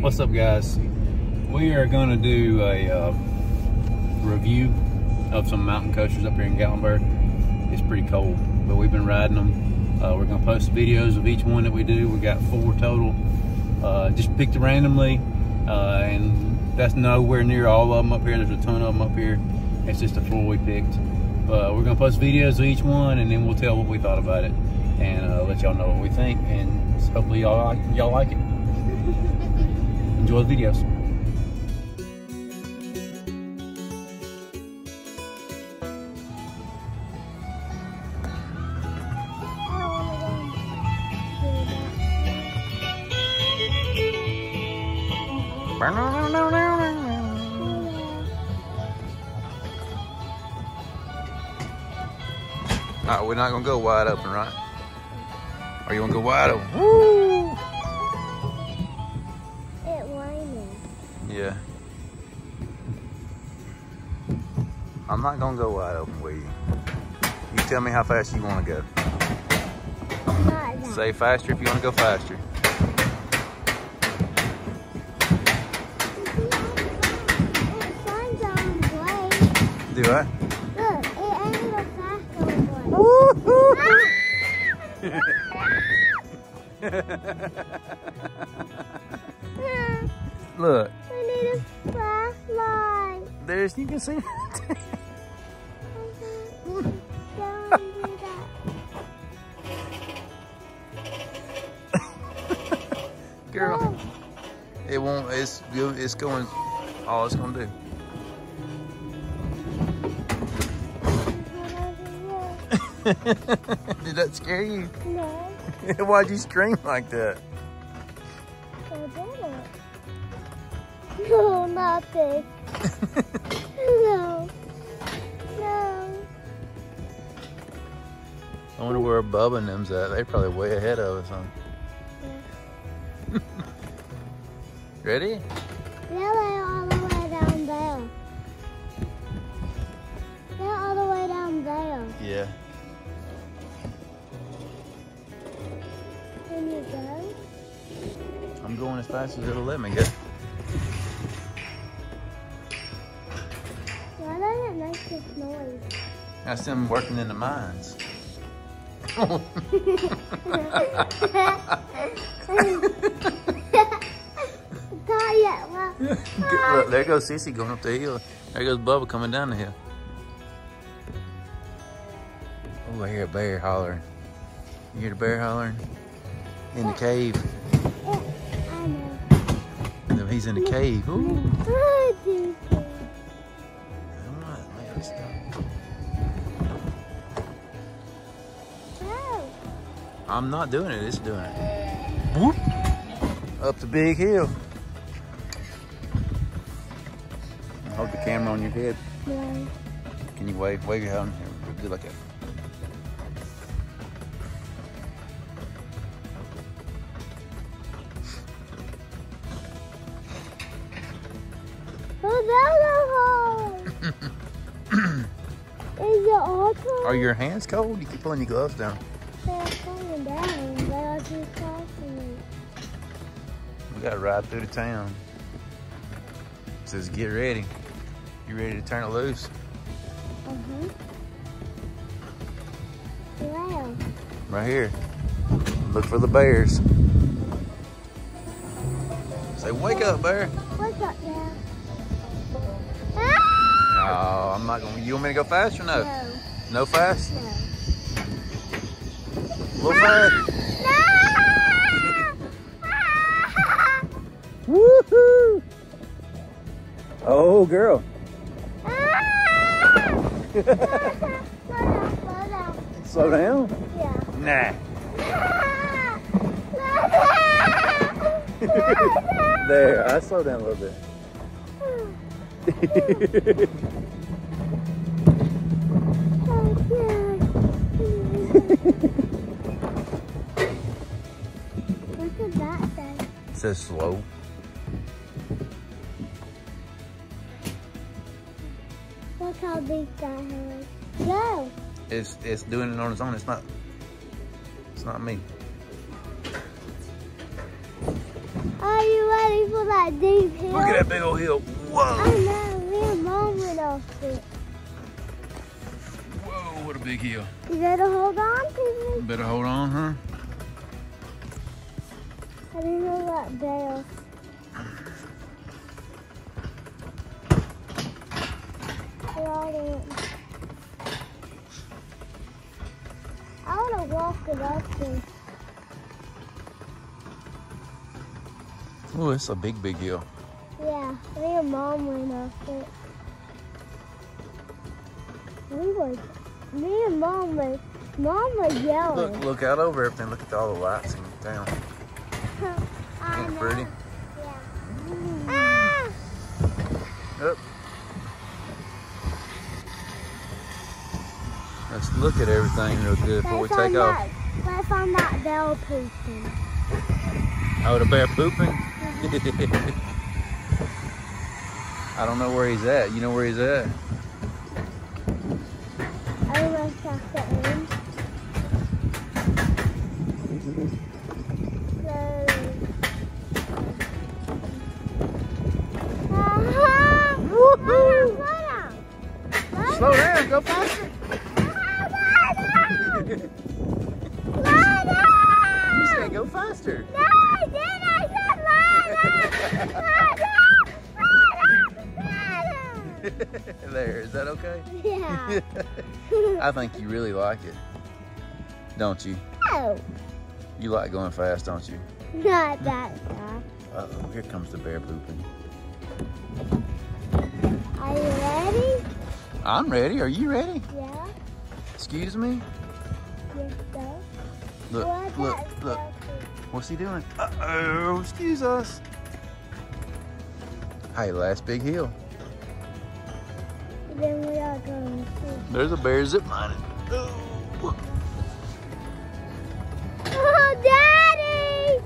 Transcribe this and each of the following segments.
What's up, guys? We are going to do a uh, review of some mountain coasters up here in Gatlinburg. It's pretty cold, but we've been riding them. Uh, we're going to post videos of each one that we do. We got four total. Uh, just picked randomly, uh, and that's nowhere near all of them up here. There's a ton of them up here. It's just the four we picked. but we're going to post videos of each one, and then we'll tell what we thought about it, and uh, let y'all know what we think, and hopefully y'all y'all like it. Alright, we're not gonna go wide open, right? Or you wanna go wide open? Woo! Yeah. I'm not gonna go wide open with you. You tell me how fast you wanna go. Say faster if you wanna go faster. It signs on the way. Do I? Look, it ain't a fast on the. Look, Flashlight. there's you can see. That. Girl, oh. it won't. It's it's going. All it's gonna do. Did that scare you? No, Why'd you scream like that? No, not this. no. No. I wonder where Bubba and them's at. They're probably way ahead of us, huh? Ready? They're all the way down there. They're all the way down there. Yeah. Can you go? I'm going as fast as it'll let me go. That's them working in the mines. Not yet. Well, Look, there goes Sissy going up the hill. There goes Bubba coming down the hill. Oh, I hear a bear hollering. You hear the bear hollering? In the cave. He's in the cave. Ooh. I'm not doing it, it's doing it. Whoop. Up the big hill. Hold the camera on your head. no. Can you wave? Wave your hand. Here, do like that. No, no. Is it all cold? Are your hands cold? You keep pulling your gloves down. They're coming down. They are just crossing me. We gotta ride through the town. It says get ready. You ready to turn it loose? Uh-huh. Wow. Right here. Look for the bears. Say, wake up, bear. Wake up? Ah! Oh, I'm not gonna. You want me to go fast or no? No. No fast? No. A little fast? No! Woohoo! Oh, girl. Slow down, slow down. Slow down. Yeah. Nah. Ah! There, I slowed down a little bit. that say? it says slow. Look how big that is. Go. It's it's doing it on its own. It's not. It's not me. Are you ready for that deep hill? Look at that big old hill. Whoa. I know. Me and Mom went off it. Whoa, what a big hill. You gotta hold on to me. Better hold on, huh? I didn't know that bell. I want to walk it up and Oh, it's a big, big hill. yeah, me and mom went up it. We were, me and mom were, mom was yelling. Look, look out over everything. Look at all the lights in town. I Ain't it know. Pretty? Yeah. Ah! Up. Let's look at everything real good before we Let's take off. that- Let's find that bell pooping. Oh, the bear pooping? I don't know where he's at. You know where he's at? I Slow down, go faster. You said go faster. No, I didn't. I said slow down. Slow down. there, is that okay? Yeah. I think you really like it. Don't you? No, You like going fast, don't you? not that fast. Uh oh, here comes the bear pooping. Are you ready? I'm ready. Are you ready? Yeah. Excuse me? Yes. Look, What's look, look. What's he doing? Uh oh, excuse us. Hey, last big hill. Then we are going to. There's a bear zip lining. Oh. Oh, Daddy!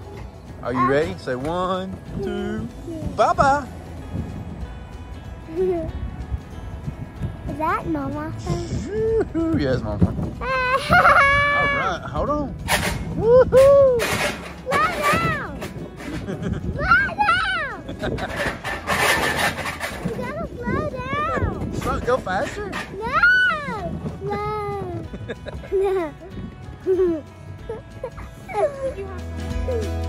Are you ready? Say one, two, bye bye. Is that Mama? yes, mama. All right, hold on. Woohoo! Slow down! Slow down! You gotta slow down! Slow, go faster. No! No! No!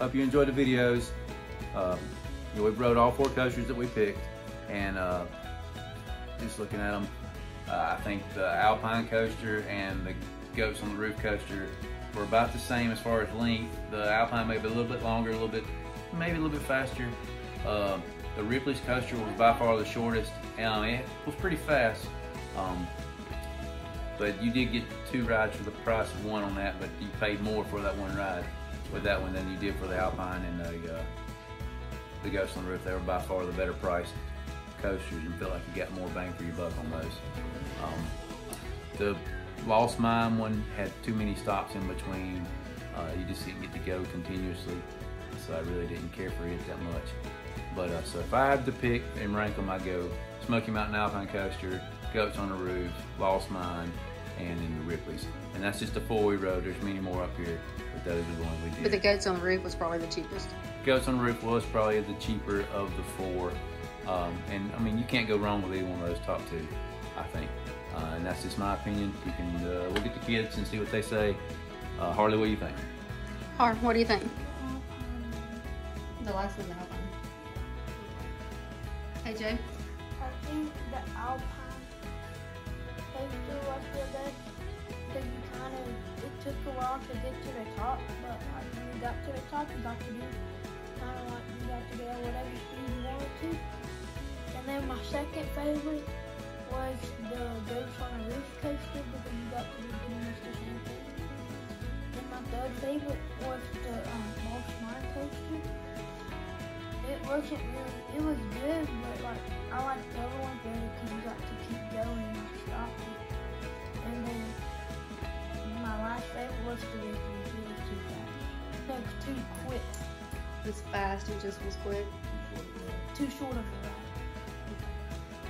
Hope you enjoyed the videos. Um, you know, we rode all four coasters that we picked, and uh, just looking at them, uh, I think the Alpine coaster and the Goats on the Roof coaster were about the same as far as length. The Alpine may be a little bit longer, a little bit, maybe a little bit faster. Uh, the Ripley's coaster was by far the shortest, and it was pretty fast. Um, but you did get two rides for the price of one on that, but you paid more for that one ride with that one than you did for the Alpine and the uh, the Goats on the Roof. They were by far the better priced coasters and feel like you got more bang for your buck on those. Um, the Lost Mine one had too many stops in between. Uh, you just didn't get to go continuously, so I really didn't care for it that much. But uh, so if I had to pick and rank them, I'd go Smoky Mountain Alpine Coaster, Goats on the Roof, Lost Mine, and then the Ripley's. And that's just the four we rode. There's many more up here, but those are the ones we did. But the goats on the roof was probably the cheapest. Goats on the Roof was probably the cheaper of the four. Um, and I mean, you can't go wrong with either one of those top two, I think. Uh, and that's just my opinion. You can uh, look at the kids and see what they say. Uh, Harley, what do you think? Har, what do you think? The last one's Alpine. Hey, Jay. I think the Alpine coaster was the best because you kind of, it took a while to get to the top, but when you got to the top, you got to do kind of like you got to go whatever speed you wanted to. And then my second favorite was the Goats on a Roof coaster because you got to do pretty much the same thing. And my third favorite was the um, Lost Mine coaster. It wasn't really, it was good, but like, I liked the other one better because you got to keep going and not stop it. And then my last favorite was the Ripley's. It was too fast. No, too quick. It's fast. It just was quick. Too short of a ride.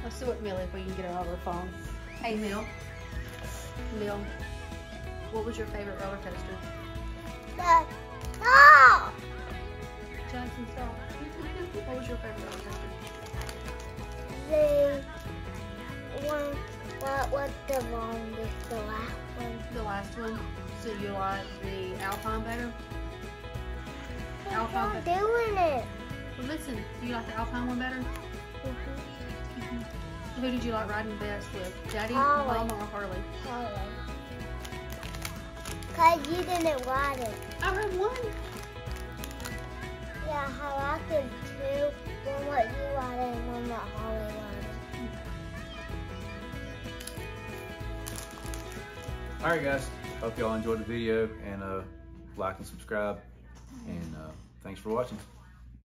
Let's see what Millie if we can get her over the phone. Hey, Mill. Mill. What was your favorite roller coaster? But, no! Johnson. What was your favorite? The one, what was the longest, the last one? The last one. So you like the Alpine better? I'm Alpine not better. doing it. Well, listen. Do you like the Alpine one better? Mm-hmm. Who did you like riding best with? Daddy. Mama, or Harley? Harley. Cause you didn't ride it. I rode one. Yeah, I liked it too. One what you ride and one what Holly ride. All right, guys. Hope y'all enjoyed the video and uh, like and subscribe. And uh, thanks for watching.